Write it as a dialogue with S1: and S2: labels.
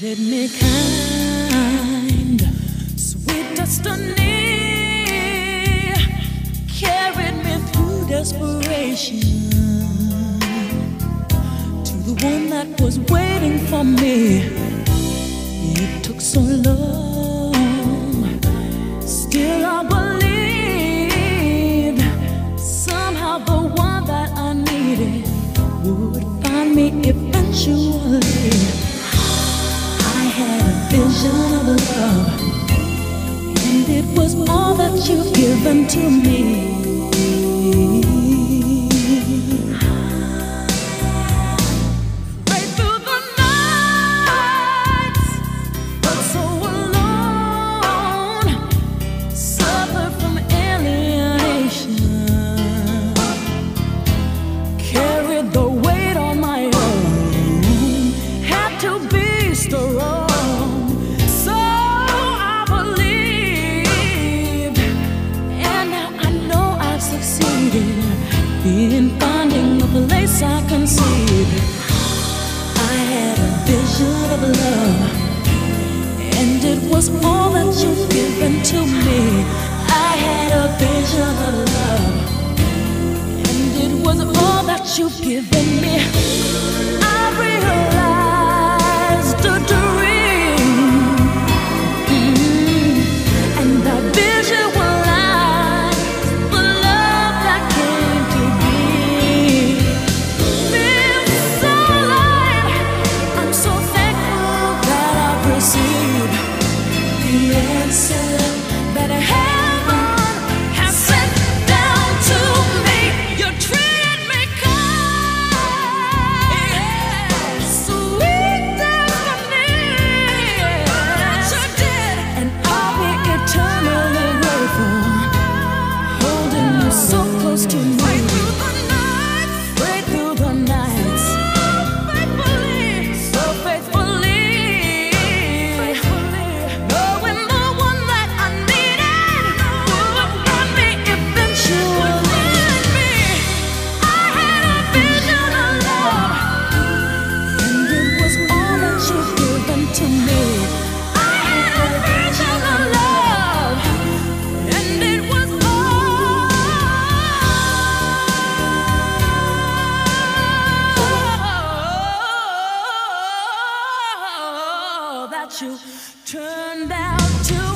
S1: treated me kind, sweet destiny carried me through desperation to the one that was waiting for me. It took so long. love, and it was all that you've given to me. I had a vision of love, and it was all that you've given to me. I had a vision of love, and it was all that you've given me. I realized. about you. Turned out to